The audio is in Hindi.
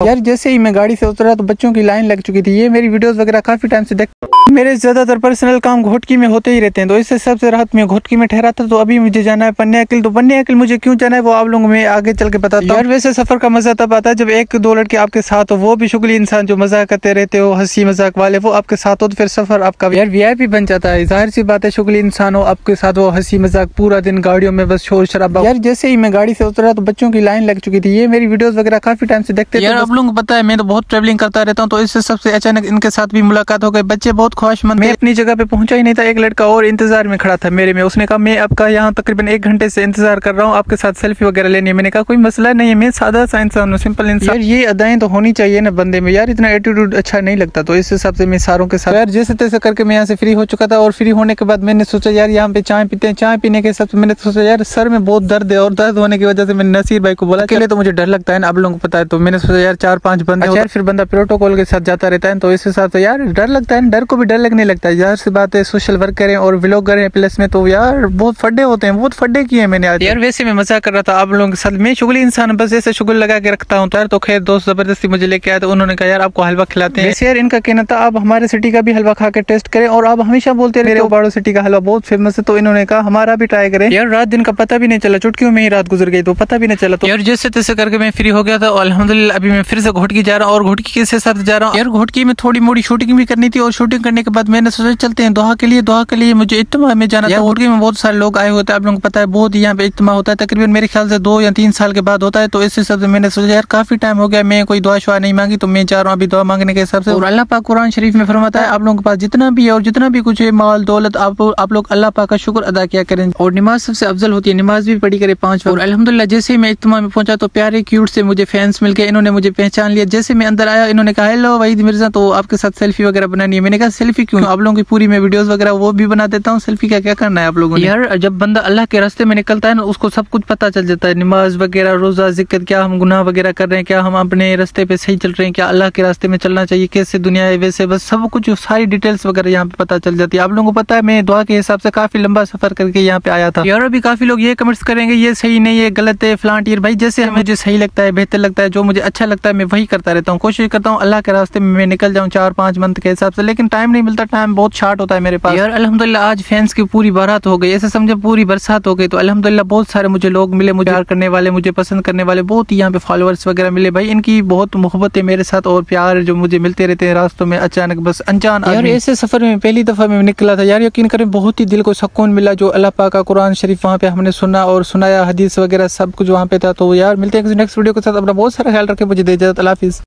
यार जैसे ही मैं गाड़ी से उतरा तो बच्चों की लाइन लग चुकी थी। ये मेरी वीडियोस वगैरह काफ़ी टाइम से देख मेरे ज़्यादातर पर्सनल काम घोटकी में होते ही रहते हैं तो इससे सबसे राहत में घोटकी में ठहरा था तो अभी मुझे जाना है पन्ने अकिल तो पन्ने अकिल मुझे क्यों जाना है वो आप लोगों में आगे चल के बताता यार वैसे सफ़र का मज़ा तब आता है जब एक दो लड़के आपके साथ हो वो भी शुगली इंसान जो मज़ाक करते रहते हो हँसी मज़ाक वाले वो आपके साथ हो तो फिर सफ़र आपका यार वी बन जाता है ज़ाहिर सी बात है शुगली इंसान हो आपके साथ वो हँसी मज़ाक पूरा दिन गाड़ियों में बस शोर शराबा यार जैसे ही मैं गाड़ी से उतरा तो बच्चों की लाइन लग चुकी थी ये मेरी वीडियोस वगैरह काफ़ी टाइम से देखते यार आप लोगों को पता है मैं तो बहुत ट्रेवलिंग करता रहता हूँ तो इससे सबसे अचानक इनके साथ भी मुलाकात हो गई बच्चे बहुत ख्वाहिशमंद मैं अपनी जगह पे पहुँचा ही नहीं था एक लड़का और इंतज़ार में खड़ा था मेरे में। उसने कहा मैं आपका यहाँ तकरीबन एक घंटे से इंतज़ार कर रहा हूँ आपके साथ सेल्फी वगैरह लेने मैंने कहा कोई मसला नहीं है मैं सादा सा इंसान हूँ सिंपल इंसान यार ये अदाएँ तो होनी चाहिए ना बंदे में। यार इतना एटीट्यूड अच्छा नहीं लगता तो इस हिसाब से मैं सारों के साथ यार जैसे तैसे करके मैं यहाँ से फ्री हो चुका था और फ्री होने के बाद मैंने सोचा यार यहाँ पे चाय पीते हैं। चाय पीने के हिसाब से मैंने सोचा यार सर में बहुत दर्द है और दर्द होने की वजह से मैंने नसीर भाई को बोला अकेले तो मुझे डर लगता है ना आप लोगों को पता है। तो मैंने सोचा यार चार पाँच बंदे अच्छा। यार फिर बंदा प्रोटोकॉल के साथ जाता रहता है। तो इस हिसाब से यार डर लगता है डर को भी डर लगने लगता है यार से बात है सोशल वर्क करें और व्लॉगर हैं प्लस में तो यार बहुत फड्डे होते हैं बहुत फड्डे किए हैं मैंने आज। यार वैसे मैं मज़ा कर रहा था आप लोगों के साथ मैं शुगली इंसान बस ऐसे शुगल लगा के रखता हूँ। तो खैर दोस्त ज़बरदस्ती मुझे लेके आया तो उन्होंने कहा यार आपको हलवा खिलाते हैं। यार इनका कहना था आप हमारे सिटी का भी हलवा खा के टेस्ट करें और आप हमेशा बोलते रहे बाड़ो सिटी का हलवा बहुत फ़ेमस है। तो इन्होंने कहा हमारा भी ट्राई करें। यार रात दिन का पता भी नहीं चला चुटकियों में ही रात गुजर गई तो पता भी नहीं चला तो यार जैसे तैसे करके मैं फ्री हो गया था अलहमदुल्ला अभी मैं फिर से घोटकी जा रहा हूँ और घोटकी के साथ जा रहा हूँ। यार घोटकी में थोड़ी मोड़ी शूटिंग भी करनी थी और शूटिंग करने के बाद मैंने सोचा चलते हैं दोहा के लिए दोहा के लिए मुझे इतना में जाना था। घोटकी में बहुत सारे लोग आए होते हैं आप लोगों को पता है बहुत यहाँ पे इज्तमा होता है। तकरीबन मेरे ख्याल से दो या तीन साल के बाद होता है तो इस हिसाब से मैंने सोचा यार काफ़ी टाइम हो गया मैं कोई दुआ शुआ नहीं मांगी तो मैं चाह रहा हूँ अभी दुआ मांगने के हिसाब से। और अल्लाह पाक कुरान शरीफ में फरमाता है आप लोगों के पास जितना भी है और जितना भी कुछ है माल दौलत आप आप लोग अल्लाह पाक का शुक्र अदा किया करें। और नमाज़ सबसे अफजल होती है नमाज़ भी पढ़ी करे पाँच और अलहमदुल्ला जैसे मैं इज्तमा में पहुँचा तो प्यारे क्यूट से मुझे फैंस मिल गए इन्होंने मुझे पहचान लिया। जैसे मैं अंदर आया इन्होंने कहा हेलो वहीद मिर्ज़ा तो आपके साथ सेल्फी वगैरह बनानी है। मैंने कहा सेल्फी क्यों? आप लोगों की पूरी मैं वीडियोस वगैरह वो भी बना देता हूँ। सेल्फी का क्या करना है आप लोगों ने? यार जब बंदा अल्लाह के रास्ते में निकलता है ना उसको सब कुछ पता चल जाता है। नमाज़ वगैरह रोजा ज़िक्र क्या हम गुनाह वगैरह कर रहे हैं क्या हम अपने रास्ते पे सही चल रहे हैं क्या अल्लाह के रास्ते में चलना चाहिए कैसे दुनिया है वैसे बस सब कुछ सारी डिटेल्स वगैरह यहाँ पे पता चल जाती है। आप लोगों को पता है मैं दुआ के हिसाब से काफ़ी लंबा सफ़र करके यहाँ पे आया था। यार अभी काफ़ी लोग ये कमेंट्स करेंगे ये सही नहीं है गलत है फ्लांट भाई जैसे मुझे सही लगता है बेहतर लगता है जो मुझे अच्छा लगता है मैं वही करता रहता हूँ। कोशिश करता हूँ अल्लाह के रास्ते में मैं निकल जाऊँ चार पाँच मंथ के हिसाब से लेकिन टाइम नहीं मिलता टाइम बहुत शार्ट होता है मेरे पास। यार अलहमदिल्ला आज फैंस की पूरी बारात हो गई। ऐसे समझे पूरी बरसात हो गई तो अलहमदिल्ला बहुत सारे मुझे लोग मिले मुझे प्यार करने वाले मुझे पसंद करने वाले बहुत ही यहाँ पे फॉलोअर्स वगैरह मिले भाई। इनकी बहुत मोहब्बत है मेरे साथ और प्यार जो मुझे मिलते रहते हैं रास्तों में अचानक बस अनजान यार ऐसे सफ़र में पहली दफ़ा में निकला था। यार यकीन करें बहुत ही दिल को सुकून मिला जो अल्लाह पाक का कुरान शरीफ वहाँ पे हमने सुना और सुनाया हदीस वगैरह सब कुछ वहाँ पे था। तो यार मिलते हैं नेक्स्ट वीडियो के साथ। अपना बहुत सारा ख्याल रखे मुझे दे जाता हाफिज़।